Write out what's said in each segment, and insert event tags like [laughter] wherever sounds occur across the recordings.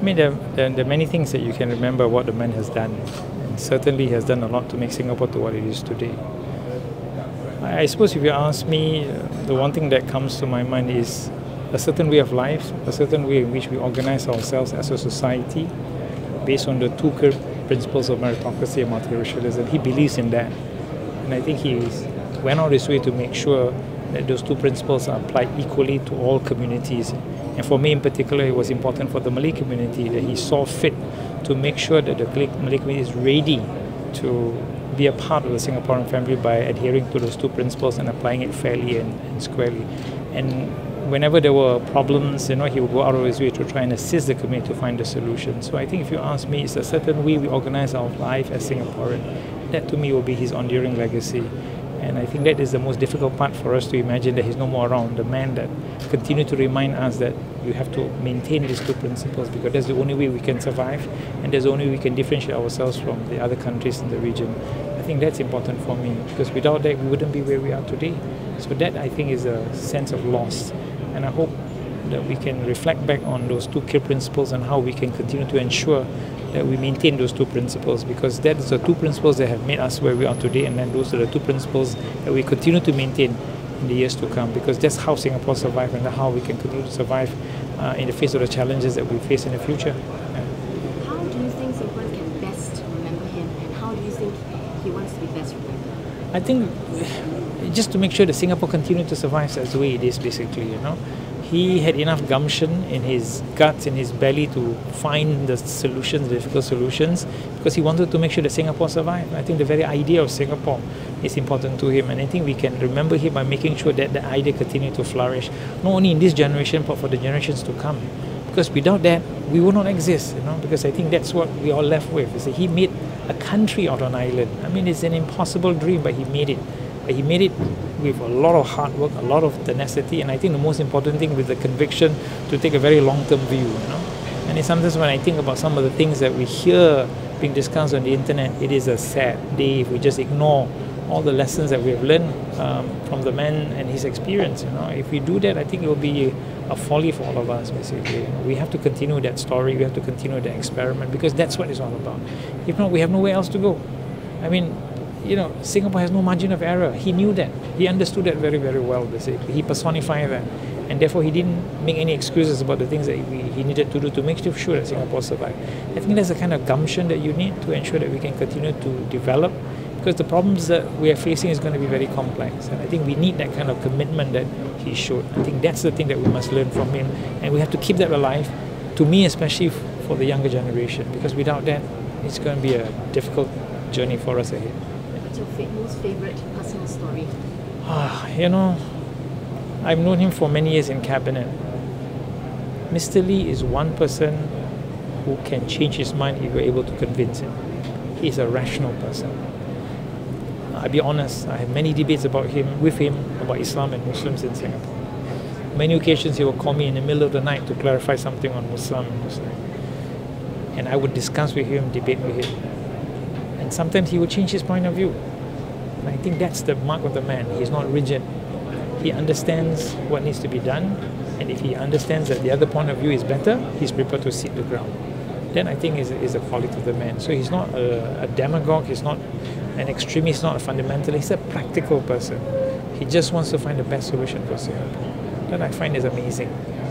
I mean, there, there, there, are many things that you can remember what the man has done. And certainly, he has done a lot to make Singapore to what it is today. I, I suppose if you ask me, uh, the one thing that comes to my mind is a certain way of life, a certain way in which we organize ourselves as a society based on the two principles of meritocracy and multiracialism. He believes in that. And I think he went out his way to make sure that those two principles are applied equally to all communities. And for me in particular, it was important for the Malay community that he saw fit to make sure that the Malay community is ready to be a part of the Singaporean family by adhering to those two principles and applying it fairly and, and squarely. And whenever there were problems, you know, he would go out of his way to try and assist the community to find a solution. So I think if you ask me, it's a certain way we organize our life as Singaporean. That to me will be his enduring legacy. And I think that is the most difficult part for us to imagine that he's no more around. The man that continued to remind us that you have to maintain these two principles because that's the only way we can survive and that's the only way we can differentiate ourselves from the other countries in the region. I think that's important for me because without that we wouldn't be where we are today. So that I think is a sense of loss. And I hope that we can reflect back on those two key principles and how we can continue to ensure that we maintain those two principles because that is the two principles that have made us where we are today and then those are the two principles that we continue to maintain in the years to come because that's how Singapore survives and how we can continue to survive uh, in the face of the challenges that we face in the future. Yeah. How do you think Singaporeans can best remember him and how do you think he wants to be best remembered? I think [sighs] just to make sure that Singapore continues to survive as the way it is basically, you know he had enough gumption in his guts, in his belly to find the solutions, the difficult solutions, because he wanted to make sure that Singapore survived. I think the very idea of Singapore is important to him, and I think we can remember him by making sure that the idea continues to flourish, not only in this generation, but for the generations to come. Because without that, we will not exist, you know, because I think that's what we are left with. Is that he made a country out of an island. I mean, it's an impossible dream, but he made it. But he made it with a lot of hard work, a lot of tenacity, and I think the most important thing with the conviction to take a very long-term view. You know, and it's sometimes when I think about some of the things that we hear being discussed on the internet, it is a sad day if we just ignore all the lessons that we have learned um, from the man and his experience. You know, if we do that, I think it will be a folly for all of us. Basically, you know, we have to continue that story. We have to continue the experiment because that's what it's all about. If not, we have nowhere else to go. I mean, you know, Singapore has no margin of error. He knew that. He understood that very, very well, basically. He personified that. And therefore, he didn't make any excuses about the things that we, he needed to do to make sure that Singapore survived. I think that's the kind of gumption that you need to ensure that we can continue to develop because the problems that we are facing is going to be very complex. And I think we need that kind of commitment that he showed. I think that's the thing that we must learn from him. And we have to keep that alive, to me, especially for the younger generation, because without that, it's going to be a difficult journey for us ahead your most favorite personal story? Ah, you know, I've known him for many years in cabinet. Mr. Lee is one person who can change his mind if you're able to convince him. He's a rational person. I'll be honest, I have many debates about him with him about Islam and Muslims in Singapore. Many occasions he will call me in the middle of the night to clarify something on Muslim and Muslim. And I would discuss with him, debate with him. And sometimes he would change his point of view. And I think that's the mark of the man. He's not rigid. He understands what needs to be done, and if he understands that the other point of view is better, he's prepared to cede the ground. Then I think is is the quality of the man. So he's not a, a demagogue. He's not an extremist. Not a fundamentalist. He's a practical person. He just wants to find the best solution for Singapore. That I find is amazing,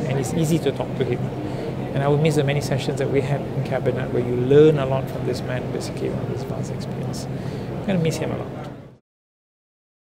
and it's easy to talk to him. And I will miss the many sessions that we had in cabinet where you learn a lot from this man, basically, from his vast experience. I'm going to miss him a lot.